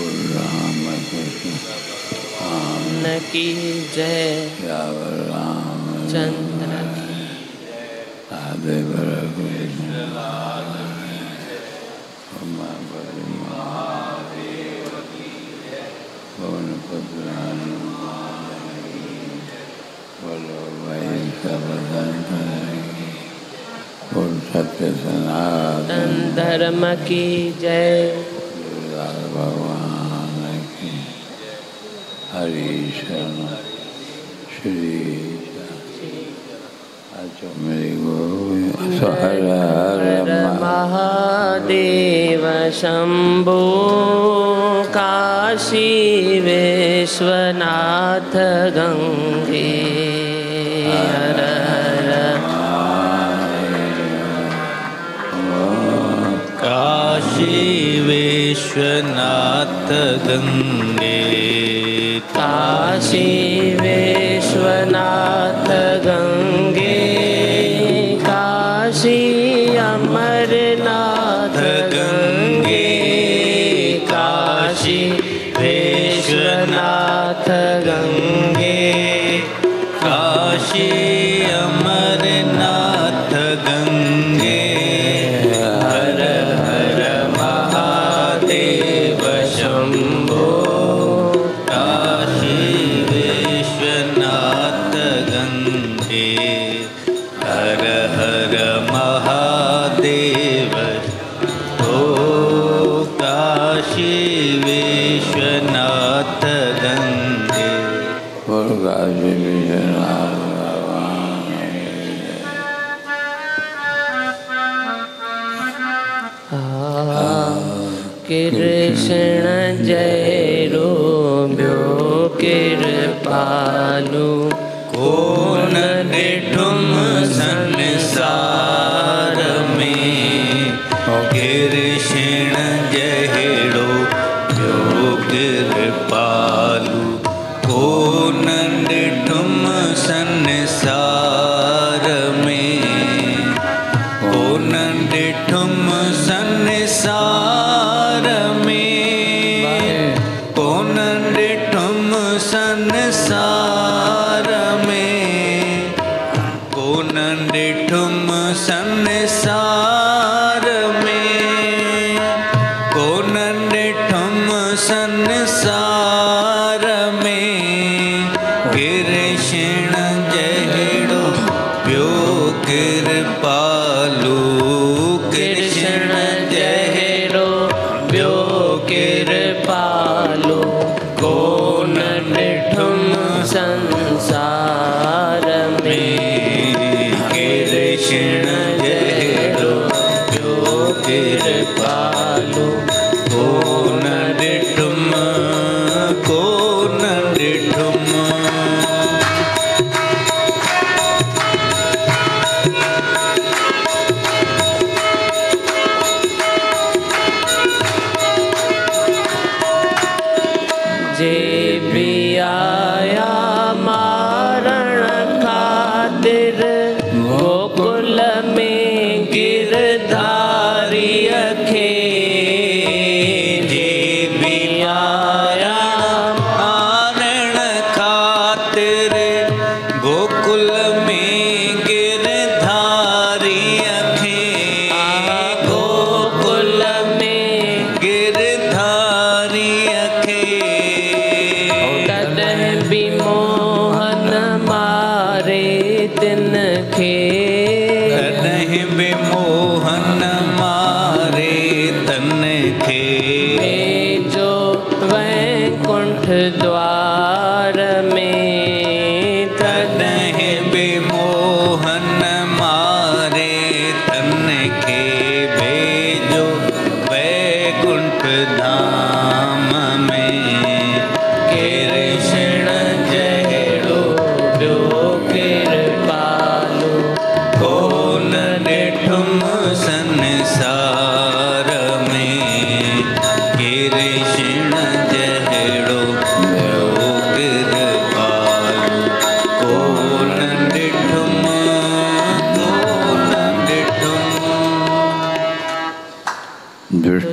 राम कृष्ण की जय। राम चंद्र। की राधे कृष्ण। पवन बोलो भाई सब बोल सत्य सनातन धर्म की जय। भगवान। हरी शरण श्री हर हर हर महा- महादेव शंभो काशी विश्वनाथ गंगे हर हर काशी विश्वनाथ गंगे विश्वनाथ गङ्गे नाथे विश्वनाथ कृष्ण जय जो पाल Give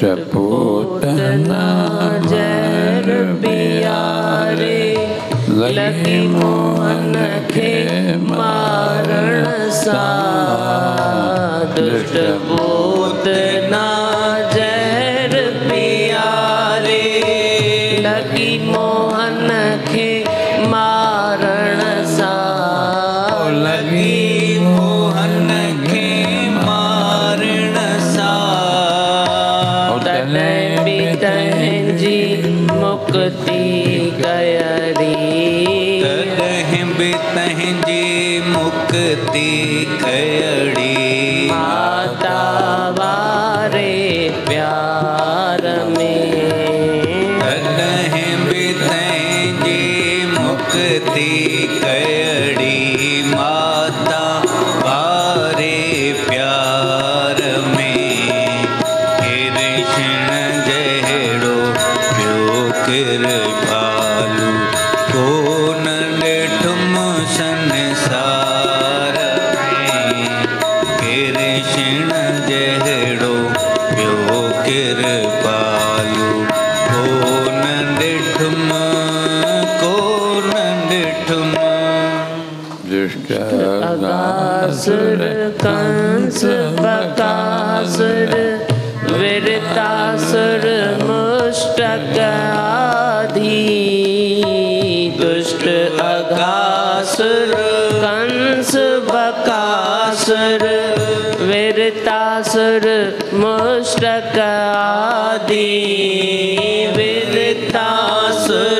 सपूतना जर बियारे लगे मोहन के मारण सा दुष्ट पूतना मुक्ति कयरी तह बितह जी मुक्ति कयड़ी माता वारे प्यार तासुर कंस बकासुर वीरतासुर मुष्टक आदि दुष्ट अघासुर कंस बकासुर वीरतासुर मुष्टक आदि वीरतासुर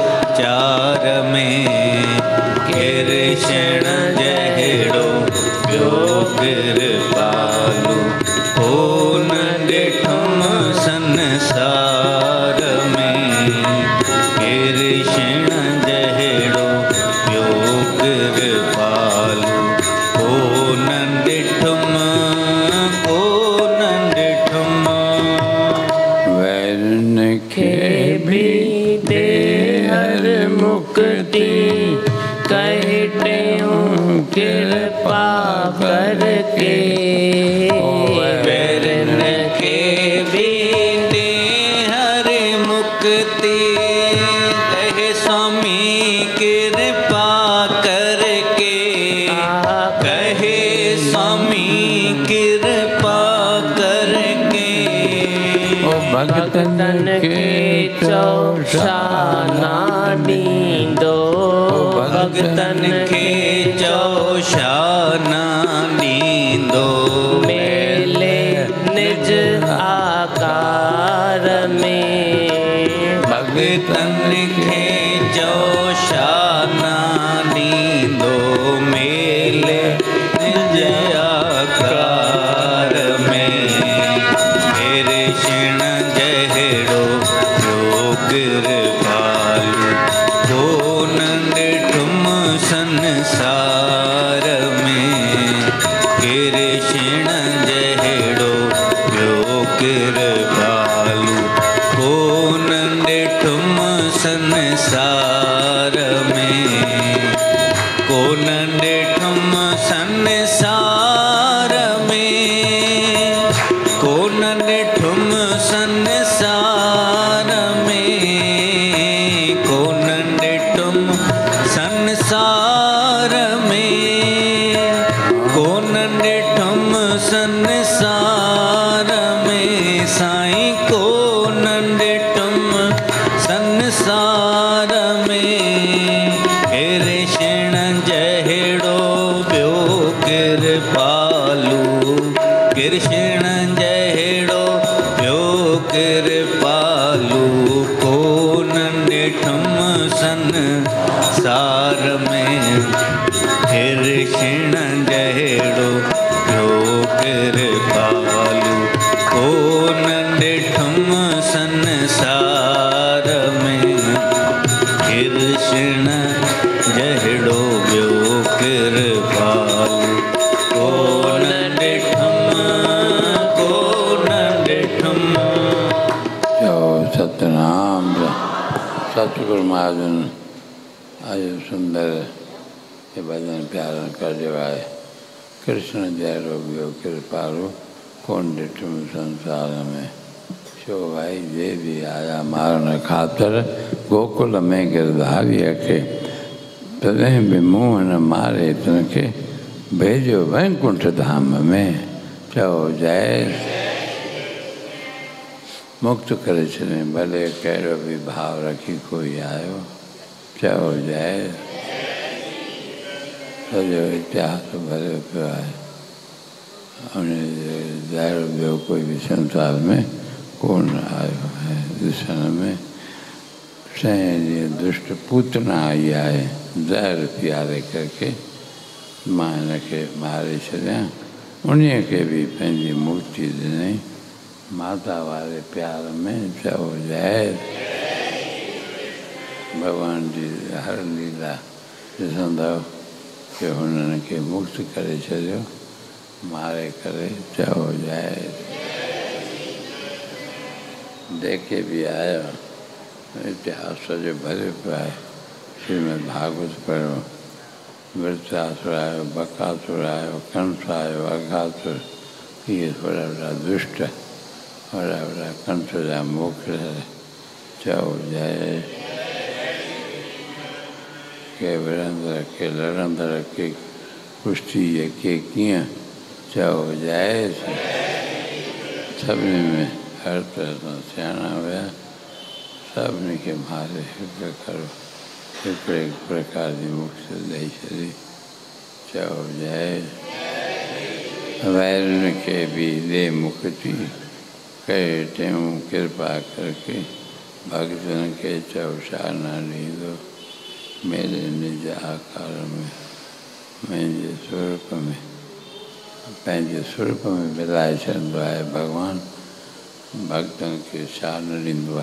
कृपा कर। deeply. को नंढे ठम सन सा तेरे सतगुरु महाजन आज सुंदर ये भजन प्यार कर देवाए। कृष्ण जय कृपारो कौन संसार में। शो भाई भी आया मारण खातर, गोकुल में गिरधारी के तॾहिं भी मुंहुं न मारे तिनखे, भेजो वैकुंठ धाम में। चओ जय मुक्त करे भले कहिड़ो बि भाव रखी कोई आयो चओ जय सॼो इतिहास भरियो पियो आहे। उन ज़ाहिर ॿियो कोई बि संसार में कोन आयो आहे। ॾिसण में साईं जीअं दुष्ट पूतना आई आहे, ज़हर पीआरे करके माँ हिनखे मारे छॾियाँ। उन्हीअ खे बि पंहिंजी मुक्ति ॾिनई। माता वाले प्यार में चओ जय भगवान जी हर लीला ॾिसंदव कि हुननि खे मुक्त करे छॾियो मारे करे चओ जय देखे बि आयो, इतिहास सॼो भरियो पियो आहे श्रीमद भागवत पढ़ियो वृतासुर आयो बकासुर आयो कंस आयो अघासुर इहे वॾा वॾा दुष्ट जा मोकिलियल चओ जय के विढ़ंदड़ के लड़ंदड़ के के सभिनी में हर तरह सां सियाणा हुया सभिनी खे मारे हिकु करो हिकिड़े प्रकार जी मुक्ति ॾेई छॾी चओ जय वैरनि खे बि ॾे मुक्ति कहे टियों कृपा करके भक्तनि के चओ छा न ॾींदो मेरे निज आकार में मुंहिंजे स्वरूप में पंहिंजे स्वरूप में मिलाए छॾींदो आहे भॻवानु भक्तनि खे छा न ॾींदो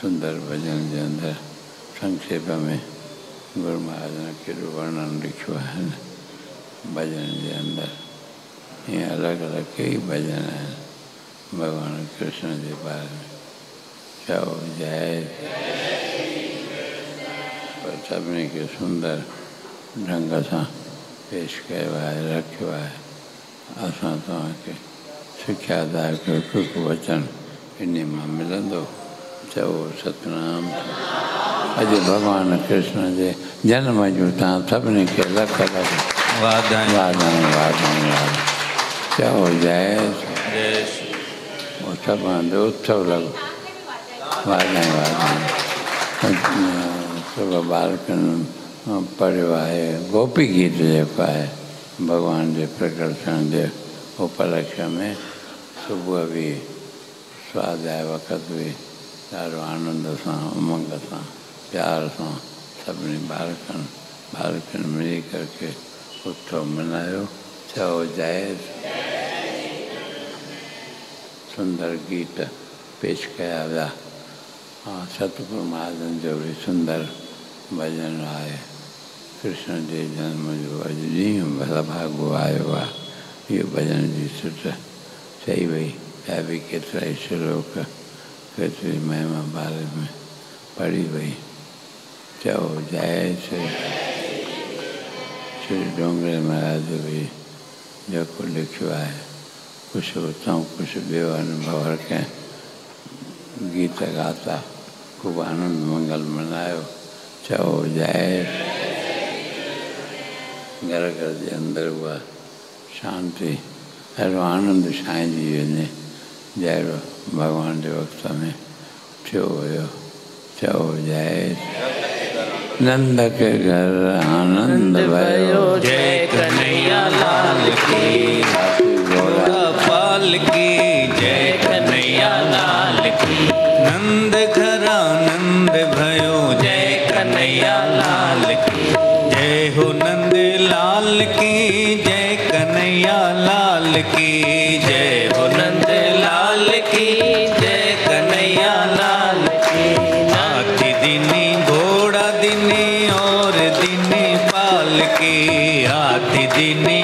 सुंदर भॼन जे अंदरि संक्षेप में गुरु महाराज केॾो वर्णन लिखियो आहे न भॼन जे अंदरि ईअं अलॻि अलॻि कई भॼन आहिनि भॻवान कृष्ण जे बारे में चओ जय पर खे सुंदर ढंग सां पेश कयो आहे रखियो आहे असां तव्हांखे सिखियादायक हिकु वचन इन माँ मिलंदो चओ सतनाम। अॼु भॻवान कृष्ण जे जनम जूं तव्हां सभिनी खे लख लख वाधायूं वाधायूं वाधायूं चओ जय। जय वो सब हंधि उत्सव लॻो वाधायूं वाधायूं सुबुह बालकनि आहे गोपी गीत जेको आहे भॻवान जे प्रकट थियण जे उपलक्ष्य में सुबुह बि स्वाध्याय वक़्तु बि ॾाढो आनंद सां उमंग सां प्यार सां सभिनी बालकनि बालकनि मिली करके उत्सव मनायो चओ जय सुंदर गीत पेश कया विया हा सतगुरु महाजन जो बि सुंदर भॼन आहे कृष्ण जे जनम जो अॼु ॾींहुं भाॻो आयो आहे इहो भॼन जी सुठ चई वई ॿिया बि केतिरा ई श्लोक केतिरी महिमा बारे में पढ़ी वई चओ जय श्री श्री डोंगरे महाराज बि जेको लिखियो आहे उतां कुझु ॿियो अनुभव हर कंहिं गीत गाता ख़ूब आनंद मंगल मनायो। चओ जय। घर घर जे अंदरि उहा शांती अहिड़ो आनंद छांइजी वञे जहिड़ो भॻवान जे वक़्त में थियो हुयो। चओ जय। नंद के घर आनंद भयो जय कन्हैया लाल की गोरा पाल की, जय कन्हैया लाल की। नंद घर नंद भयो, जय कन्हैया लाल की। जय हो नंद लाल की, जय कन्हैया लाल की। जय हो नंद लाल की, जय कन्हैया लाल की। हाथी दिनी, घोड़ा दिनी, और दिनी पाल की। हाथी दिनी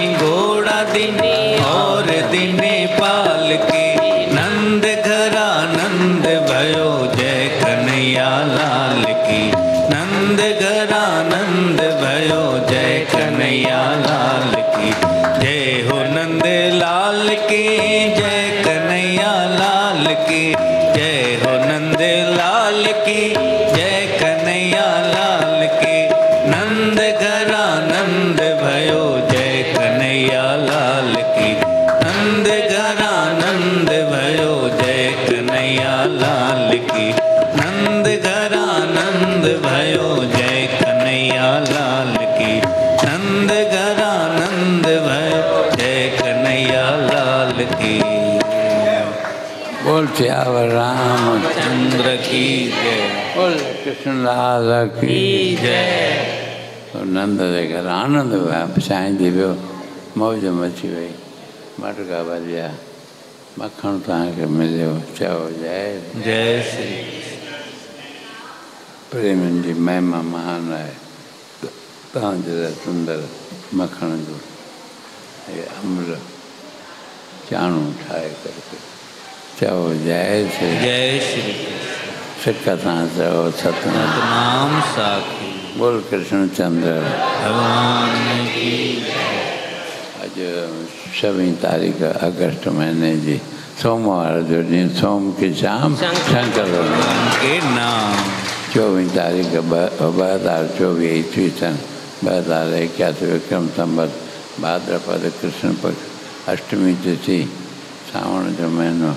पाल की भयो जय कन्हैया लाल की। नंद गरानंद भयो जय कन्हैया लाल की। बोल सियावर रामचंद्र की जय। बोल कृष्णलाल की जय। तो नंद जे घर आनंद वियो साईं जी वियो मौज मची वई। मटका भरिया मखण तव्हांखे मिले चओ जय। जय श्री प्रेमनि जी महिमा महान आहे तव्हां जहिड़ा सुंदर मखण जो हे अमृत चाणू ठाहे करके। चओ जय श्री जय श्री सिक सां चओ सतनाम। साखी। बोल कृष्ण चंद्र। अॼु छवीह तारीख़ अगस्त महीने जी। सोमवार जो ॾींहुं सोम की शाम शंकर के नाम। चोवीह तारीख़ हज़ार चोवीह ईस्वी सन ॿ हज़ार इक्यासी विक्रम संबत भाद्रपद कृष्ण पक्ष अष्टमी तिथि सावण जो महीनो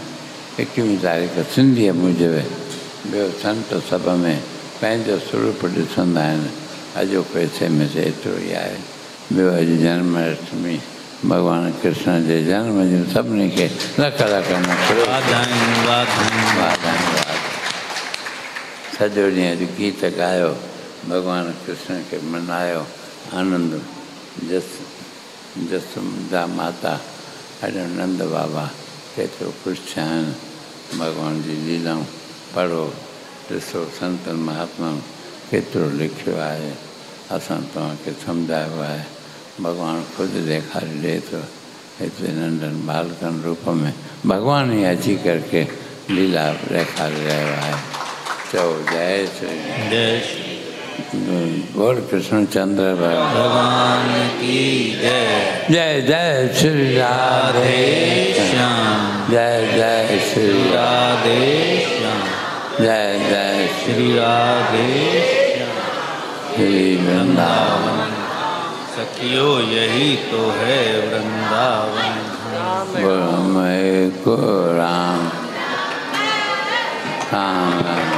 एकवीह तारीख़ सिंधीअ मूजिबि ॿियो संत सभ में पंहिंजो स्वरूप ॾिसंदा आहिनि हिसे में से एतिरो ई आहे ॿियो जनमाष्टमी भॻवान कृष्ण जे जनम जूं सभिनी खे लख लख सॼो ॾींहुं अॼु गीत ॻायो भॻवान कृष्ण खे मनायो, आनंद जस जस जसुदा माता अॼु नंद बाबा, केतिरो ख़ुशि थिया आहिनि भॻवान जी लीलाऊं पढ़ो, ॾिसो संतनि महात्माऊं केतिरो लिखियो आहे, असां तव्हांखे सम्झायो आहे। भॻवानु ख़ुदि ॾेखारे ॾिए थो हिते नंढनि बालकनि रूप में भॻवान ई अची करके लीला ॾेखारे रहियो आहे। चओ जय श्री जय बोल कृष्ण चंद्र भगवान की जय। जय जय श्री राधे श्याम। जय जय श्री राधे श्याम। जय जय श्री राधे श्री वृंदावन। सखियो यही तो है वृंदावन। को राम। राम राम।